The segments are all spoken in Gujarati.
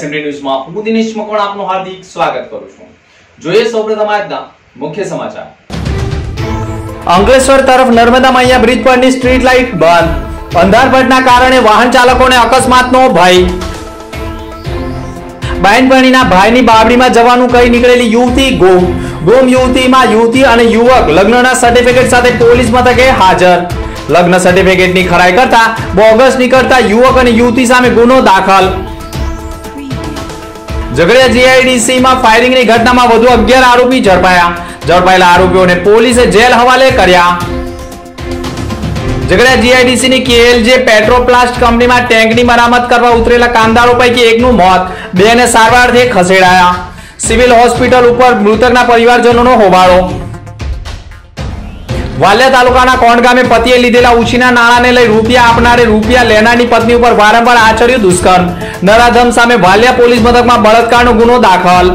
એસએમડી ન્યૂઝમાં હું દિનેશ મકવાણ, આપનું હાર્દિક સ્વાગત કરું છું. જોઈએ સૌપ્રથમ આજના મુખ્ય સમાચાર. અંકલેશ્વર તરફ નર્મદા મૈયા બ્રિજ પરની સ્ટ્રીટ લાઇટ બંધ. અંધારભટના કારણે વાહન ચાલકોને અકસ્માતનો ભય. બહેનપણીના ભાઈની બાબડીમાં જવાનું કહી નીકળેલી યુવતી ગુમ. ગુમ યુવતીમાં યુવતી અને યુવક લગ્નના સર્ટિફિકેટ સાથે પોલીસ મથકે હાજર. લગ્ન સર્ટિફિકેટની ખરાઈ કરતા બોગસ નીકળતા યુવક અને યુવતી સામે ગુનો દાખલ. ઝઘડિયા જીઆઈડીસીમાં ફાયરિંગની ઘટનામાં વધુ અગિયાર આરોપી ઝડપાયા. ઝડપાયેલા આરોપીઓને પોલીસે જેલ હવાલે કર્યા. ઝઘડિયા જીઆઈડીસી ની કેએલજે પેટ્રોપ્લાસ્ટ કંપનીમાં ટેન્કની મરામત કરવા ઉતરેલા કામદારો પૈકી એકનું મોત બેને સારવારથી ખસેડાયા. સિવિલ હોસ્પિટલ ઉપર મૃતકના પરિવારજનોનો હોબાળો. વાલિયા તાલુકાના કોંડ ગામે પતિએ લીધેલા ઉછીના નાણાંને લઈ રૂપિયા આપનારે રૂપિયા લેનારની પત્ની ઉપર વારંવાર આચર્યું દુષ્કર્મ. નરાધમ સામે વાલિયા પોલીસ મથકમાં બળાત્કારનો ગુનો દાખલ.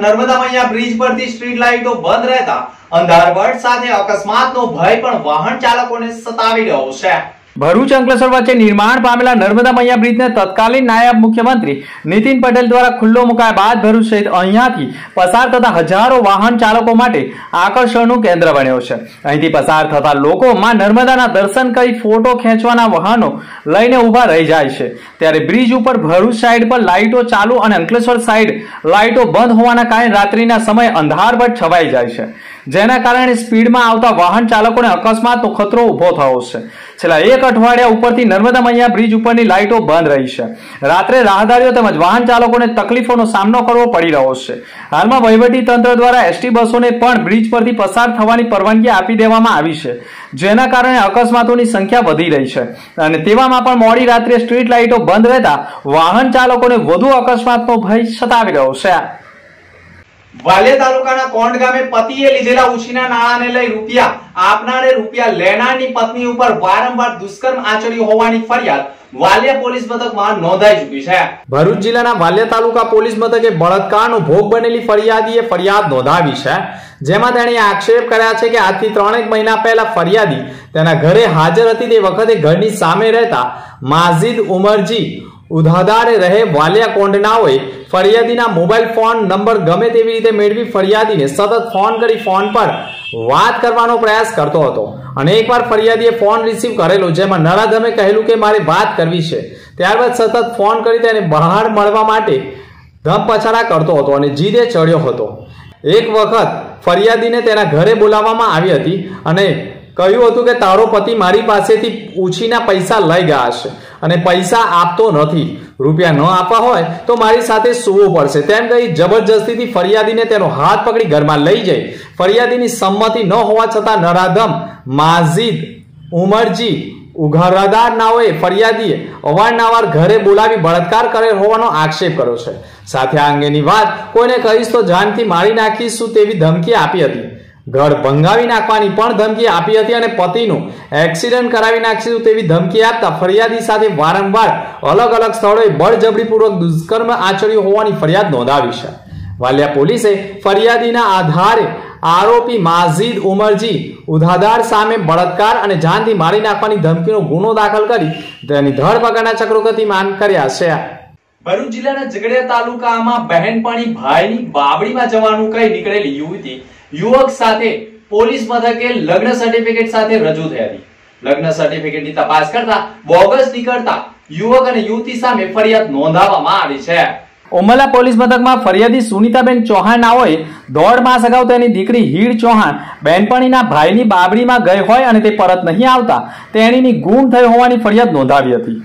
નર્મદા મૈયા બ્રિજ પરથી સ્ટ્રીટ લાઇટો બંધ રહેતા અંધારવટ સાથે અકસ્માતનો ભય પણ વાહન ચાલકોને સતાવી રહ્યો છે. ભરૂચ અંકલેશ્વર વચ્ચે નિર્માણ પામેલા નર્મદા મૈયા બ્રિજને તત્કાલીન નાયબ મુખ્યમંત્રી નીતિન પટેલ દ્વારા ખુલ્લો મુકાયા બાદ ભરૂચ સહિત અહીંયાથી પસાર થતા હજારો વાહન ચાલકો માટે આકર્ષણનું કેન્દ્ર બન્યો છે. અહીંથી પસાર થતા લોકો માં નર્મદાના દર્શન કરી ફોટો ખેંચવાના વાહનો લઈને ઊભા રહી જાય છે. ત્યારે બ્રિજ ઉપર ભરૂચ સાઈડ પર લાઇટો ચાલુ અને અંકલેશ્વર સાઈડ લાઇટો બંધ હોવાના કારણે રાત્રિના સમયે અંધારપટ છવાઈ જાય છે. જેના કારણે સ્પીડમાં આવતા વાહન ચાલકોને અકસ્માતનો ખતરો ઊભો થયો છે. છેલ્લા એક અઠવાડિયા ઉપરથી નર્મદા મૈયા બ્રિજ ઉપરની લાઇટો બંધ રહી છે. રાત્રે રાહદારીઓ તેમજ વાહન ચાલકોને તકલીફોનો સામનો કરવો પડી રહ્યો છે. હાલમાં વહીવટી તંત્ર દ્વારા એસટી બસોને પણ બ્રિજ પરથી પસાર થવાની પરવાનગી આપી દેવામાં આવી છે, જેના કારણે અકસ્માતોની સંખ્યા વધી રહી છે. અને તેવામાં પણ મોડી રાત્રે સ્ટ્રીટ લાઇટો બંધ રહેતા વાહન ચાલકોને વધુ અકસ્માતનો ભય સતાવી રહ્યો છે. વાલિયા તાલુકાના કોંડ ગામે પતિએ લીધેલા ઉછીના નાણાને લઈ રૂપિયા આપનારે રૂપિયા લેનારની પત્ની ઉપર વારંવાર દુષ્કર્મ આચર્યું હોવાની ફરિયાદ વાલિયા પોલીસ મથકમાં નોંધાઈ ચૂકી છે. ભરૂચ જિલ્લાના વાલિયા તાલુકા પોલીસ મથકે બળાત્કારનો ભોગ બનેલી ફરિયાદીએ ફરિયાદ નોંધાવી છે. જેમાં તેણે આક્ષેપ કર્યા છે કે આજથી ત્રણેક મહિના પહેલા ફરિયાદી તેના ઘરે હાજર હતી તે વખતે ઘરની સામે રહેતા માઝિદ ઉમરજી ઉધાદારે રહે વાલિયા કોંડનાઓએ ફરિયાદીના મોબાઈલ ફોન નંબર ગમે તેવી રીતે મેળવી ફરિયાદીને સતત ફોન કરી ફોન પર વાત કરવાનો પ્રયાસ કરતો હતો. અને એકવાર ફરિયાદીએ ફોન રિસીવ કરેલો, જેમાં નરાધમે કહેલું કે મારે વાત કરવી છે. ત્યારબાદ સતત ફોન કરી તેને બહાર મળવા માટે ધમ પછાડા કરતો હતો અને જીદે ચડ્યો હતો. એક વખત ફરિયાદીને તેના ઘરે બોલાવવામાં આવી હતી અને કહ્યું હતું કે તારો પતિ મારી પાસેથી ઉછીના પૈસા લઈ ગયા છે અને પૈસા આપતો નથી. રૂપિયા ન આપવા હોય તો મારી સાથે સૂવું પડશે. તેમ કહી જબરજસ્તીથી ફરિયાદીને તેનો હાથ પકડી ઘરમાં લઈ જઈ. ફરિયાદીની સંમતિ ન હોવા છતાં નરાધમ, માઝિદ, ઉમરજી ઉઘરાદાર નાઓએ ફરિયાદીએ અવારનવાર ઘરે બોલાવી બળાત્કાર કરેલ હોવાનો આક્ષેપ કર્યો છે. સાથે આ અંગેની વાત કોઈને કહીશ તો જાનથી મારી નાખીશું તેવી ધમકી આપી હતી. ઘર ભંગાવી નાખવાની પણ ધમકી આપી હતી અને પતિનું એક્સિડન્ટ કરાવી નાખીશું તેવી ધમકી આપતા ફરિયાદી સાથે વારંવાર અલગ અલગ સ્થળોએ બળજબરીપૂર્વક દુષ્કર્મ આચર્યું હોવાની ફરિયાદ નોંધાવી છે. વાલિયા પોલીસે ફરિયાદીના આધારે આરોપી માઝીદ ઉમરજી ઉધાદાર સામે બળાત્કાર અને જાનથી મારી નાખવાની ધમકીનો ગુનો દાખલ કરી તેની ધરપકડના ચક્રોગતિ માન કર્યા છે. ભરૂચ જિલ્લાના ઝઘડિયા તાલુકામાં બહેનપણી ભાઈની બાબડીમાં જવાનું કહી નીકળેલી યુવતી યુવક સાથે પોલીસ મથકે લગ્ન સર્ટિફિકેટ સાથે રજૂ થઈ હતી લગ્ન સર્ટિફિકેટની તપાસ કરતા બોગસ નીકળતા યુવક અને યુવતી સામે ફરિયાદ નોંધાવવામાં આવી છે. ઉમરલા પોલીસ મથકમાં ફરિયાદી સુનીતાબેન ચૌહાણ હોય દોઢ માસ અગાઉ તેની દીકરી હીર ચૌહાણ બેનપણીના ભાઈની બાબરીમાં ગઈ હોય અને તે પરત નહીં આવતા, તેણીની ગુમ થઈ હોવાની ફરિયાદ નોંધાવી હતી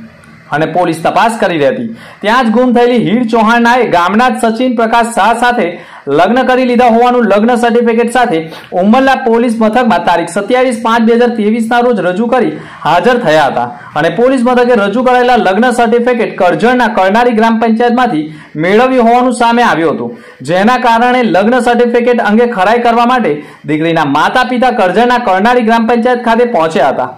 અને પોલીસ તપાસ કરી રહી હતી ત્યાં જ ગુમ થયેલી હીર ચૌહાણનાએ ગામના જ સચિન પ્રકાશ શાહ સાથે લગ્ન કરી લીધા હોવાનું લગ્ન સર્ટિફિકેટ સાથે ઉમરલા પોલીસ મથકમાં તારીખ સત્યાવીસ પાંચ બે હજાર ત્રેવીસના રોજ રજૂ કરી હાજર થયા હતા. અને પોલીસ મથકે રજૂ કરાયેલા લગ્ન સર્ટિફિકેટ કરજણના કરનારી ગ્રામ પંચાયતમાંથી મેળવ્યું હોવાનું સામે આવ્યું હતું. જેના કારણે લગ્ન સર્ટિફિકેટ અંગે ખરાઈ કરવા માટે દીકરીના માતા પિતા કરજણના કરનારી ગ્રામ પંચાયત ખાતે પહોંચ્યા હતા.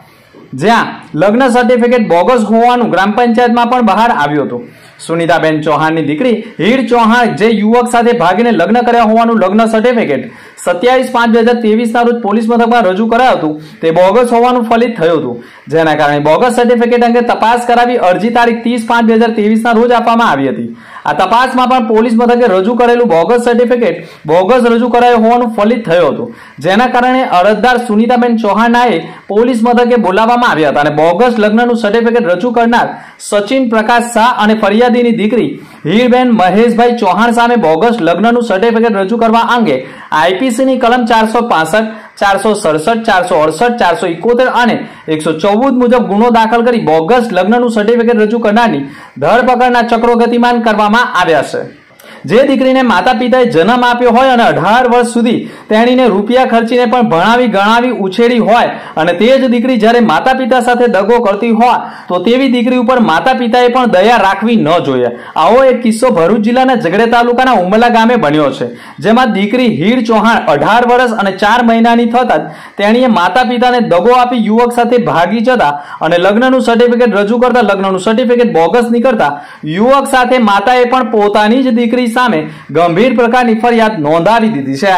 જ્યાં લગ્ન સર્ટિફિકેટ બોગસ હોવાનું ગ્રામ પંચાયતમાં પણ બહાર આવ્યું હતું. સુનિતાબેન ચૌહાણની દીકરી હીર ચૌહાણ જે યુવક સાથે ભાગીને લગ્ન કર્યા હોવાનું લગ્ન સર્ટિફિકેટ સત્યાવીસ પાંચ બે હજાર તેવીસના રોજ પોલીસ મથકમાં રજૂ કરાયું હતું. તે બોગસ હોવાનું ફલિત થયું હતું. જેના કારણે બોગસ સર્ટિફિકેટ અંગે તપાસ કરાવી અરજી તારીખ ત્રીસ પાંચ બે હજાર તેવીસના રોજ આપવામાં આવી હતી. આ તપાસમાં પણ પોલીસ મથકે રજૂ કરેલું બોગસ સર્ટિફિકેટ બોગસ રજૂ કરાયું હોવાનું ફલિત થયું હતું. જેના કારણે અરજદાર સુનિતાબેન ચૌહાણાએ પોલીસ મથકે બોલાવવામાં આવ્યા હતા અને બોગસ લગ્નનું સર્ટિફિકેટ રજૂ કરનાર સચિન પ્રકાશ શાહ અને ફરિયાદીની દીકરી હીરબેન મહેશભાઈ ચૌહાણ સામે બોગસ લગ્નનું સર્ટિફિકેટ રજૂ કરવા અંગે આઈપીસીની કલમ ચારસો પાસઠ ચારસો સડસઠ, ચારસો અડસઠ, ચારસો ઇકોતેર અને એકસો ચૌદ મુજબ ગુનો દાખલ કરી બોગસ લગ્નનું સર્ટિફિકેટ રજૂ કરનારની ધરપકડના ચક્રો ગતિમાન કરવામાં આવ્યા છે. જે દીકરીને માતા પિતાએ જન્મ આપ્યો હોય અને અઢાર વર્ષ સુધી તેણીને રૂપિયા ખર્ચીને પણ ભણાવી ગણાવી ઉછેરી હોય અને તે જ દીકરી જ્યારે માતા પિતા સાથે દગો કરતી હોય, તો તેવી દીકરી ઉપર માતા પિતાએ પણ દયા રાખવી ન જોઈએ. આવો એક કિસ્સો ભરૂચ જિલ્લાના ઝઘડે તાલુકાના ઉમલા ગામે બન્યો છે, જેમાં દીકરી હીર ચૌહાણ અઢાર વર્ષ અને ચાર મહિનાની થતા તેણીએ માતા પિતાને દગો આપી યુવક સાથે ભાગી જતા અને લગ્નનું સર્ટિફિકેટ રજૂ કરતા, લગ્નનું સર્ટિફિકેટ બોગસ નીકળતા યુવક સાથે માતાએ પણ પોતાની જ દીકરી સામે ગંભીર પ્રકારની ફરિયાદ નોંધાવી દીધી છે.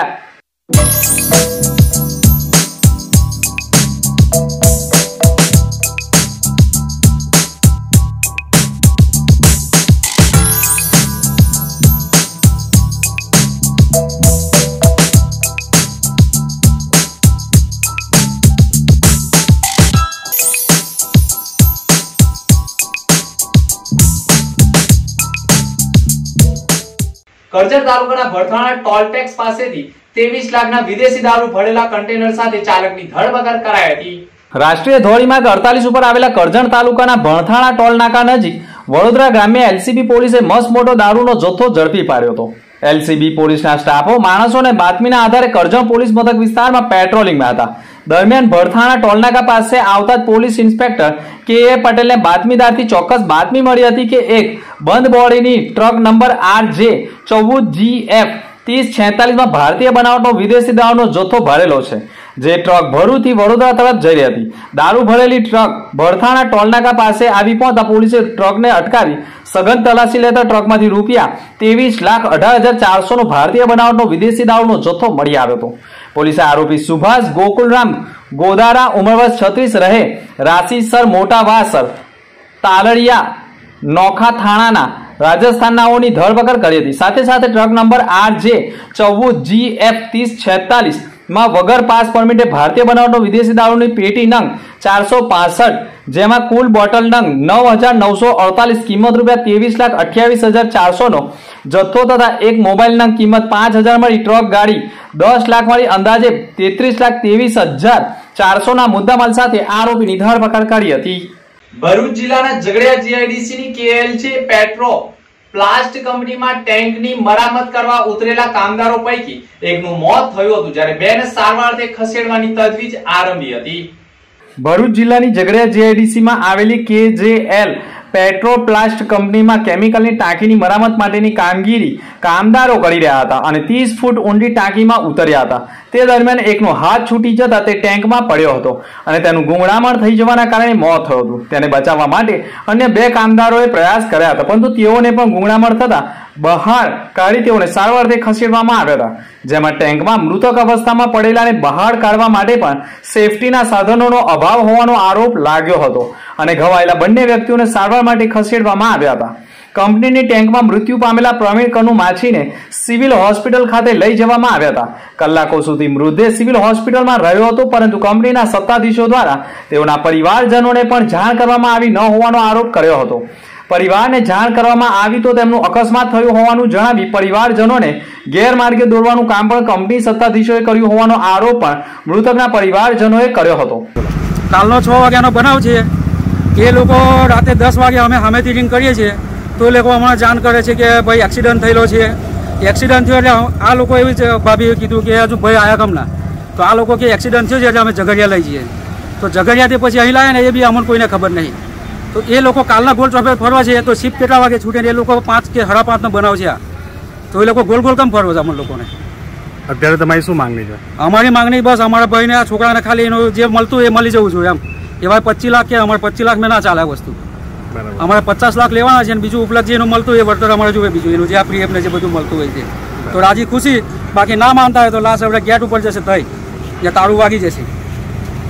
તાલુકાના ભડથાણા ટોલ ટેક્સ પાસેથી ત્રેવીસ લાખના વિદેશી દારૂ ભરેલા કન્ટેનર સાથે ચાલકની ધરપકડ કરાઈ હતી. રાષ્ટ્રીય ધોરીમાર્ગ અડતાલીસ ઉપર આવેલા કરજણ તાલુકાના ભણથાણા ટોલ નાકા નજીક વડોદરા ગ્રામ્ય એલસીબી પોલીસે મસ્ત મોટો દારૂનો જથ્થો ઝડપી પાડ્યો હતો. એલસીબી પોલીસના સ્ટાફો માણસોને બાતમીના આધારે કરજણ પોલીસ મથક વિસ્તારમાં પેટ્રોલિંગમાં હતા. દરમિયાન ભરથાણા ટોલનાકા પાસે આવતા જ પોલીસ ઇન્સ્પેક્ટર કે એ પટેલને બાતમીદારથી ચોક્કસ બાતમી મળી હતી કે એક બંધ બોડીની ટ્રક નંબર આર જે ચૌદ જી એફ ત્રીસ છેતાલીસમાં ભારતીય બનાવટનો વિદેશી દાવનો જથ્થો ભરેલો છે, જે ટ્રક ભરૂચથી વડોદરા તરફ જઈ રહી હતી. દારૂ ભરેલી ટ્રક ભરથાણા ટોલનાકા પાસે આવી પહોંચતા પોલીસે ટ્રકને અટકાવી સઘન તલાશી લેતા ટ્રકમાંથી રૂપિયા ત્રેવીસ લાખ અઢાર હજાર ચારસોનો ભારતીય બનાવટનો વિદેશી દાવનો જથ્થો મળી આવ્યો હતો. પોલીસે આરોપી સુભાષ ગોકુલરામ ગોદારા ઉમરવાસ છત્રીસ રહે, રાશીસર મોટાવાસર તાલડિયા, નોખા થાણાના રાજસ્થાનનાઓની ધરપકડ કરી હતી. સાથે સાથે ટ્રક નંબર આર જે ચૌદ જી એફ ત્રીસ છેતાલીસ માં વગર પાસ પરમિટે ભારતીય બનાવટનો વિદેશી દારૂની પેટી નંગ ચારસો પાસઠ, જેમાં કુલ બોટલ નંગ નવ હજાર નવસો અડતાલીસ, કિંમત રૂપિયા ત્રેવીસ લાખ અઠ્યાવીસ હજાર ચારસોનો, જથ્થો તથા એક મોબાઈલ નંગ કિંમત પાંચ હજાર મળી ટ્રક ગાડી દસ લાખ મળી અંદાજે તેત્રીસ લાખ ત્રેવીસ હજાર ચારસોના મુદ્દામાલ સાથે આરોપીની ધરપકડ કરી હતી. ભરૂચ જિલ્લાના ઝઘડિયા જીઆઈડીસી ની છે, પેટ્રો. પ્લાસ્ટ કંપનીમાં ટેન્કની મરામત કરવા ઉતરેલા કામદારો પૈકી એકનું મોત થયું હતું, જ્યારે બેને સારવારથી ખસેડવાની તજવીજ આરંભી હતી. ભરૂચ જિલ્લાની ઝઘડિયા જીઆઈડીસીમાં આવેલી કેજેએલ પેટ્રોપ્લાસ્ટ કંપનીમાં કેમિકલની ટાંકીની મરામત માટેની કામગીરી કામદારો કરી રહ્યા હતા અને ત્રીસ ફૂટ ઊંડી ટાંકીમાં ઉતર્યા હતા. તે દરમિયાન એકનો હાથ છૂટી જતા તે ટેન્કમાં પડ્યો હતો અને તેનું ગુંગળામણ થઈ જવાના કારણે મોત થયું હતું. તેને બચાવવા માટે અન્ય બે કામદારોએ પ્રયાસ કર્યા હતા, પરંતુ તેઓને પણ ગુંગળામણ થતા બહાર કાઢી તેઓને સારવારથી ખસેડવામાં આવ્યા હતા, જેમાં ટેન્કમાં મૃતક અવસ્થામાં પડેલાને બહાર કાઢવા માટે પણ સેફટીના સાધનોનો અભાવ હોવાનો આરોપ લાગ્યો હતો અને ઘવાયેલા બંને વ્યક્તિઓને સારવાર માટે ખસેડવામાં આવ્યા હતા. કંપનીની ટેન્કમાં મૃત્યુ પામેલા પ્રવીણ કનુ માછીને સિવિલ હોસ્પિટલ ખાતે લઈ જવામાં આવ્યા હતા. કલાકો સુધી મૃતદેહ સિવિલ હોસ્પિટલમાં રહ્યો હતો, પરંતુ કંપનીના સત્તાધીશો દ્વારા તેઓના પરિવારજનોને પણ જાણ કરવામાં આવી ન હોવાનો આરોપ કર્યો હતો. પરિવારને જાણ કરવામાં આવી તો તેમનું અકસ્માત થયું હોવાનું જણાવી પરિવારજનોને ગેરમાર્ગે દોરવાનું કામ પણ કંપની સત્તાધીશોએ કર્યું હોવાનો આરોપ પણ મૃતકના પરિવારજનોએ કર્યો હતો. કાલનો છ વાગ્યાનો બનાવ છે. એ લોકો રાતે દસ વાગે અમે સામેથી રિંગ કરીએ છીએ. તો એ લોકો હમણાં જાણ કરે છે કે ભાઈ એક્સિડન્ટ થયેલો છે. એક્સિડન્ટ થયો એટલે આ લોકો એવી છે ભાભીએ કીધું કે હજુ ભાઈ આયા કમના. તો આ લોકો કે એક્સિડન્ટ થયો છે એટલે અમે ઝઘડિયા લઈ જઈએ. તો ઝઘડિયાથી પછી અહીં લાવ્યા ને એ બી અમને કોઈને ખબર નહીં. તો એ લોકો કાલના ગોળ ચોફે ફરવા છે તો શિફ્ટ કેટલા વાગે છૂટે એ લોકો પાંચ કે સાડા પાંચનો બનાવ છે આ. તો એ લોકો ગોલ ગોલ કેમ ફરવા છે અમને લોકોને? અત્યારે તમારી શું માંગણી છે? અમારી માંગણી બસ અમારા ભાઈને આ છોકરાને ખાલી એનું જે મળતું એ મળી જવું જોઈએ એમ. એવા પચીસ લાખ કે અમારે પચીસ લાખ મેં ના ચાલે વસ્તુ. અમારે પચાસ લાખ લેવાના છે અને બીજું ઉપલબ્ધ જેનું મળતું હોય એ વળતર અમારે જોવે બીજું એનું જે આ પ્રિયમને જે બધું મળતું હોય છે. તો રાજી ખુશી? બાકી ના માનતા હોય તો લાસ્ટ આપણે ગેટ ઉપર જશે થઈ જે તાળું વાગી જશે.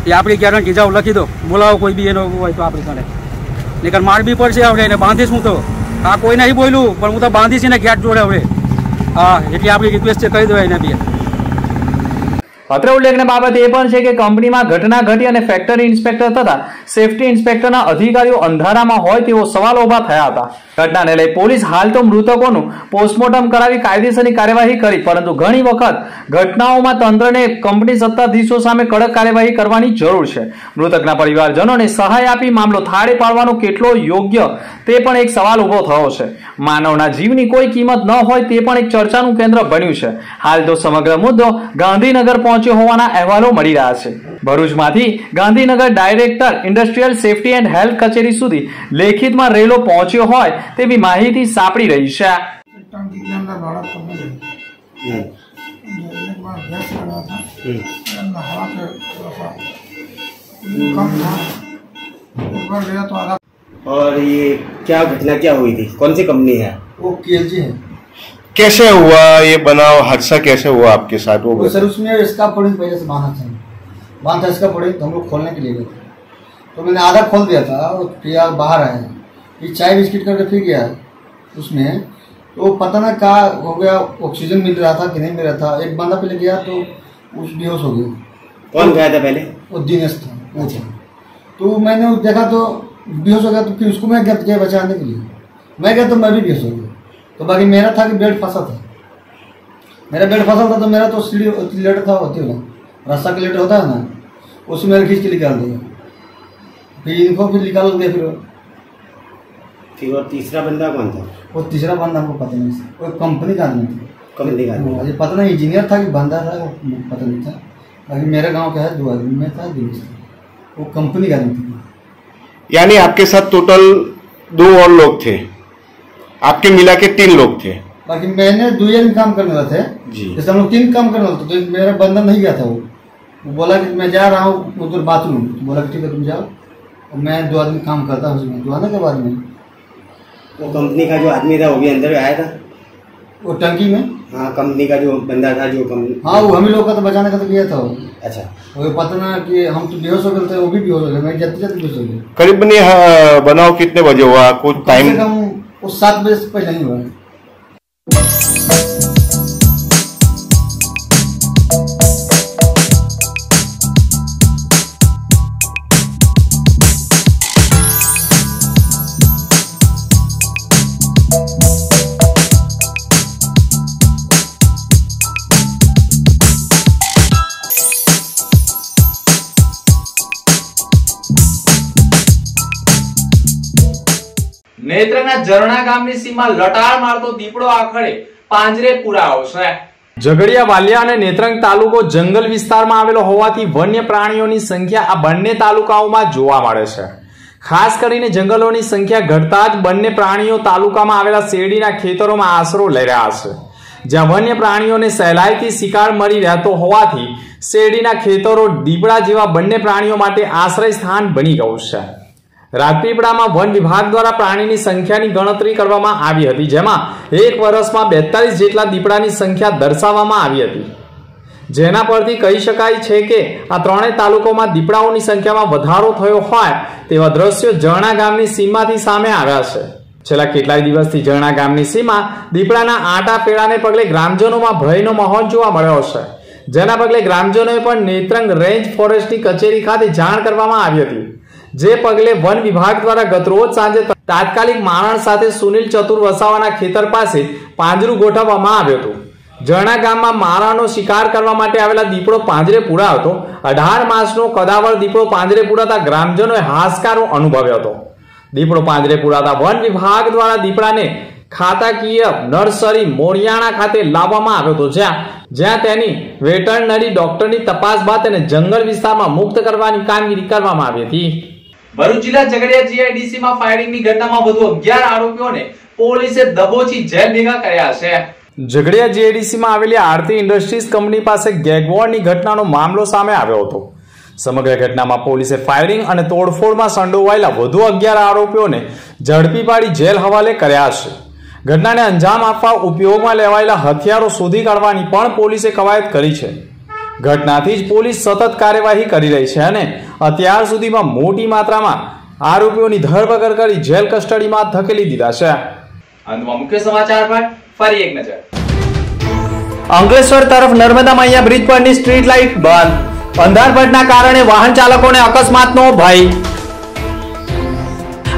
એ આપણી ગેરંટી જાઓ લખી દો. બોલાવો કોઈ બી એનો હોય તો આપણી કણે નહીં માર બી પડશે આપણે એને બાંધીશ હું તો. આ કોઈ નહીં બોલ્યું પણ હું તો બાંધીશ ને ગેટ જોડે હવે. હા એટલે આપણી રિક્વેસ્ટ છે કહી દો એને બી. અત્રે ઉલ્લેખની બાબત એ પણ છે કે કંપનીમાં ઘટના ઘટી અને ફેક્ટરી ઇન્સ્પેક્ટર તથા સેફટી ઇન્સ્પેક્ટરના અધિકારીઓ અંધારામાં હોય તેવો સવાલ ઊભા થયા હતા. ઘટનાને લઈ પોલીસ હાલ તો મૃતકોનું પોસ્ટમોર્ટમ કરાવી કાયદેસરની કાર્યવાહી કરી, પરંતુ ઘણી વખત ઘટનાઓમાં તંત્રને કંપની સત્તાધીશો સામે કડક કાર્યવાહી કરવાની જરૂર છે. મૃતકના પરિવારજનોને સહાય આપી મામલો થાળે પાડવાનો કેટલો યોગ્ય તે પણ એક સવાલ ઊભો થયો છે. માનવના જીવની કોઈ કિંમત ન હોય તે પણ એક ચર્ચાનું કેન્દ્ર બન્યું છે. હાલ તો સમગ્ર મુદ્દો ગાંધીનગર પહોંચ્યો હોવાના અહેવાલો મળી રહ્યા છે ભરૂચમાંથી Gandhinagar director industrial safety and health કચેરી સુધી લેખિતમાં રેલો પહોંચ્યો હોય તેવી માહિતી સાંપડી રહી છે टंकी के अंदर बड़ा कमल है जो एक बार गैस लगा था अंदर हवा के थोड़ा सा कम था एक बार गया तो आधा और ये क्या घटना क्या हुई थी कौन सी कंपनी है वो केजी है कैसे हुआ ये बनाव? हादसा कैसे हुआ आपके साथ? वो वो सर उसमें इसका पड़ी पहले से बांधा था। बांधा था इसका पड़ी तो हम लोग खोलने के लिए गए। थे तो मैंने आधा खोल दिया था और प्रिया बाहर आया। ये चाय बिस्किट करके फिर गया उसमें। तो पता ना क्या हो गया ऑक्सीजन मिल रहा था कि नहीं मिल रहा था। एक बंदा पहले गया तो उस बेहोश हो गया। कौन गया था पहले? वो दिनेश था वो था। तो मैंने देखा तो बेहोश हो गया तो फिर उसको मैं गया बचाने के लिए। मैं गया तो मैं भी बेहोश हो गया। तो बाकी मेरा था कि बेड फंसा था। मेरा बेड फंसा था तो मेरा तो सीढ़ी लेटर था होती वाला रास्ता का लेटर होता है ना उसमें मैंने खींच के निकाल दिया। फिर इनको फिर निकाल दिया फिर ठीक और तीसरा बंदा कौन था? वो तीसरा बंदा हमको पता नहीं था। वो कंपनी का आदमी था। कंपनी का आदमी। पता नहीं इंजीनियर था कि बंदा था वो पता नहीं था। बाकी मेरे गाँव का है दो आदमी में था दिनेश था। वो कंपनी का आदमी था। यानी आपके साथ टोटल दो और लोग थे। आपके मिला के तीन लोग थे। बाकी मैंने दो जन काम करने वाले थे। जी। जैसे हम लोग तीन काम करने वाले थे तो मेरा बंदा नहीं गया था वो। वो बोला कि मैं जा रहा हूँ उधर बाथरूम तो बोला कि ठीक है तुम जाओ। और मैं दो आदमी काम करता हूँ उसमें। दो आने के बाद में। वो कंपनी का जो आदमी था वो भी अंदर आया था? वो टंकी में। हाँ कंपनी का जो बंदा था जो कंपनी हाँ वो हम ही लोग का तो बचाने का तो गया था वो। अच्छा। वो पता ना कि हम तो बेहोश हो गए थे वो भी बेहोश हो गए। मैं जाते जाते बेहोश हो गए करीबन ये हाँ, कितने बजे हुआ? कुछ टाइम कम वो सात बजे से पहले नहीं हुआ है નેત્રંગના ઝરણા ગામની સીમા લટાર મારતો દીપડો આખરે પાંજરે પુરાયો છે. ઝઘડિયા વાલિયા અને નેત્રંગ તાલુકો જંગલ વિસ્તારમાં આવેલો હોવાથી વન્ય પ્રાણીઓની સંખ્યા આ બંને તાલુકાઓમાં જોવા મળે છે. ખાસ કરીને જંગલોની સંખ્યા ઘટતા જ બંને પ્રાણીઓ તાલુકામાં આવેલા શેરડીના ખેતરોમાં આશરો લઈ રહ્યા છે. જ્યાં વન્ય પ્રાણીઓને સહેલાઈથી શિકાર મળી રહેતો હોવાથી શેરડીના ખેતરો દીપડા જેવા બંને પ્રાણીઓ માટે આશ્રય સ્થાન બની ગયું છે. રાજપીપળામાં વન વિભાગ દ્વારા પ્રાણીની સંખ્યાની ગણતરી કરવામાં આવી હતી, જેમાં એક વર્ષમાં બેતાલીસ જેટલા દીપડાની સંખ્યા દર્શાવવામાં આવી હતી. જેના પરથી કહી શકાય છે કે આ ત્રણેય તાલુકામાં દીપડાઓની સંખ્યામાં વધારો થયો હોય તેવા દ્રશ્યો જરણા ગામની સીમાથી સામે આવ્યા છે. છેલ્લા કેટલાય દિવસથી જરણા ગામની સીમા દીપડાના આટા પેડાને પગલે ગ્રામજનોમાં ભયનો માહોલ જોવા મળ્યો છે. જેના પગલે ગ્રામજનોએ પણ નેત્રંગ રેન્જ ફોરેસ્ટની કચેરી ખાતે જાણ કરવામાં આવી હતી. જે પગલે વન વિભાગ દ્વારા ગતરોજ સાંજે તાત્કાલિક મારણ સાથે સુનિલ ચતુર વસાવાના ખેતર પાસે પાંજરું ગોઠવવામાં આવ્યું હતું. જરણા ગામમાં મારાનો શિકાર કરવા માટે આવેલા દીપડો પાંજરે હતો. અઢાર માસનો કદાવર દીપડો પાંજરે પૂરાતા ગ્રામજનોએ હાશકારો અનુભવ્યો હતો. દીપડો પાંજરે પૂરાતા વન વિભાગ દ્વારા દીપડાને ખાતાકીય નર્સરી મોરિયાણા ખાતે લાવવામાં આવ્યો હતો. જ્યાં જ્યાં તેની વેટરનરી ડોક્ટરની તપાસ બાદ તેને જંગલ વિસ્તારમાં મુક્ત કરવાની કામગીરી કરવામાં આવી હતી. ભરૂચ જિલ્લા ઝઘડિયા જીઆઈડીસી માં ફાયરિંગની ઘટનામાં વધુ અગિયાર આરોપીઓને પોલીસે દબોચી જેલ ભેગા કર્યા છે. ઝઘડિયા જીઆઈડીસીમાં આવેલી આરતી ઇન્ડસ્ટ્રીઝ કંપની પાસે ગેગવોરની ઘટનાનો મામલો સામે આવ્યો હતો. સમગ્ર ઘટનામાં પોલીસે ફાયરિંગ અને તોડફોડમાં સંડોવાયેલા વધુ અગિયાર આરોપીઓને ઝડપી પાડી જેલ હવાલે કર્યા છે. ઘટનાને અંજામ આપવા ઉપયોગમાં લેવાયેલા હથિયારો શોધી કાઢવાની પણ પોલીસે કવાયત કરી છે. ઘટનાથી જ પોલીસ સતત કાર્યવાહી કરી રહી છે અને અત્યાર સુધીમાં મોટી માત્રામાં આરોપીઓની ધરપકડ કરી જેલ કસ્ટડીમાં ધકેલી દીધા છે. અંતમાં મુખ્ય સમાચાર પર ફરી એક નજર. અંકલેશ્વર તરફ નર્મદા મૈયા બ્રિજ પરની સ્ટ્રીટ લાઇટ બંધ. અંધારપટના કારણે વાહન ચાલકોને અકસ્માતનો ભય.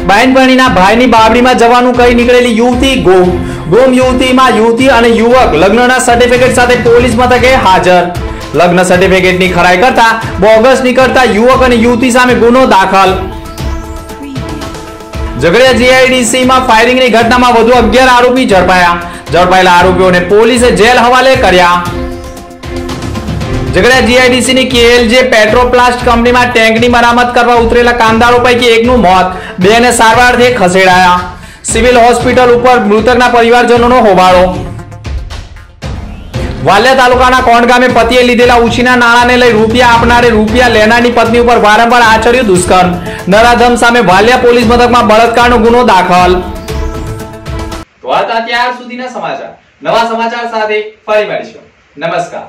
બહેનપણીના ભાઈની બાબડીમાં જવાનું કહી નીકળેલી યુવતી ગુમ. ગુમ યુવતીમાં યુવતી અને યુવક લગ્નના સર્ટિફિકેટ સાથે પોલીસ મથકે હાજર. લગ્ન સર્ટિફિકેટની ખરાઈ કરતા, બોગસ નીકળતા યુવક અને યુવતી સામે ગુનો દાખલ. ઝઘડિયા જીઆઈડીસી માં ફાયરિંગની ઘટનામાં વધુ અગિયાર આરોપી ઝડપાયા. ઝડપાયેલા આરોપીઓને પોલીસે જેલ હવાલે કર્યા. ઝઘડિયા જીઆઈડીસી ની કેએલજે પેટ્રોપ્લાસ્ટ કંપનીમાં ટેન્કની મરામત કરવા ઉતરેલા કામદારો પૈકી એકનું મોત. બેને સારવારથી ખસેડાયા. સિવિલ હોસ્પિટલ ઉપર મૃતકના પરિવારજનોનો હોબાળો. વાલિયા તાલુકાના કોણ ગામે પતિએ લીધેલા ઉછીના નાણાંને લઈ રૂપિયા આપનારે રૂપિયા લેનારની પત્ની ઉપર વારંવાર આચર્યું દુષ્કર્મ. નરાધમ સામે વાલિયા પોલીસ મથકમાં બળાત્કારનો ગુનો દાખલ. તો આ હતા સુધીના સમાચાર. નવા સમાચાર સાથે ફરી મળીશું. નમસ્કાર.